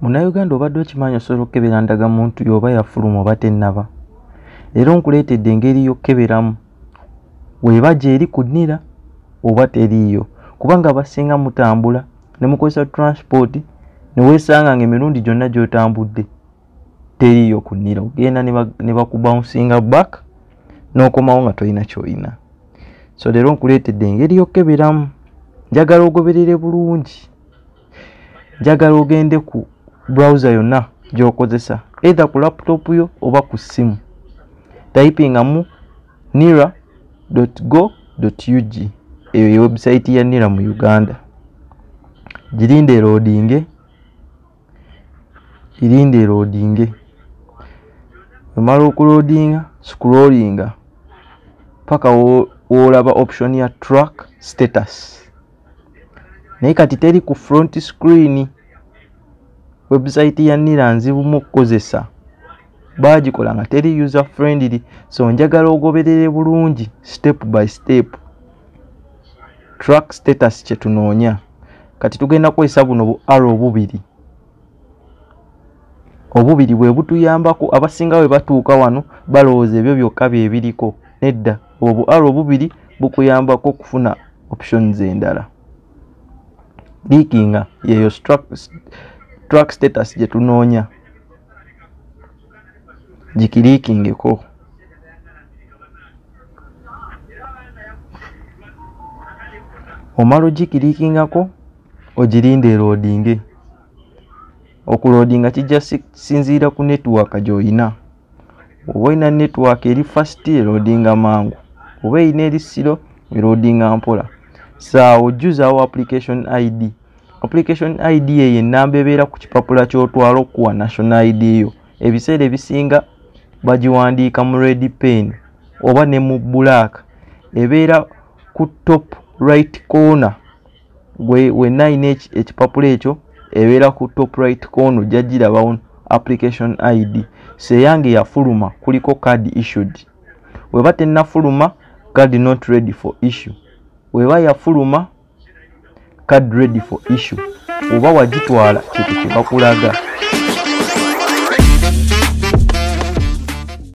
munnayuganda obadde okimanyi osobola okukebera ndagamuntu yoba yafuluma oba tennaba? Era onkuleetedde engeri yokkeberamu weeba gyeri ku nnira oba teriiyo? Kubanga abasinga mutambula ne mukozesa transport ne weesanga nga emirundi gyonna gy'otambudde teriiyo ku nnira. Ogenda ne bakubawunsinga back n'okomawo nga tolina ky'olina so leero nkuleetedde engeri yokkeberamu njagala ogoberere bulungi. Njagala ogende ku browser yonna gy'okozesa either ku laptop yo oba ku ssimu. Typingamu nira go ug eyo ye website ya nira mu uganda. Girinde eroodinge girinde eroodinge omala okuloodinga scrollinga paka woolaba option ya track status. Naye kati teri ku front screen website ya nira nzibumu okukozesa bagikola nga teri user friendly so njagala ogoberere bulungi step by step. Track status kyetunoonya kati tugenda kukozesa buno bu arrow obubiri. Obubiri bwe butuyambako abasinga bwe batuuka wano balowooza ebyo byokka byebiriko nedda obwo bu arrow obubiri bukuyambako okufuna options endala. Liikinga yeyo track status gye tunoonya gikiriikingeko omala ogikiriikingako ogirinde eroodinge okuloodinga kijja sinziira ku netiwaaka gy'oyina. Oba oyina netiwaaka eri fast eroodinga mangu oba eyina erisiro eroodinga mpola. Saawa ojjuzaawo application id application id eyo ennamba ebeera ku kipapula ky'otwala okuwa national id yo ebiseera ebisinga bagiwandiika mu red pen oba ne mu black. Ebeera ku top right corner wenna ayina ekipapula ekyo ebeera ku top right corner ojja girabawo application id seyange yafuluma kuliko card issued. Weba tennafuluma card not ready for issue. Weba yafuluma card ready for issue oba wagitwala kyekyo kye bakulaga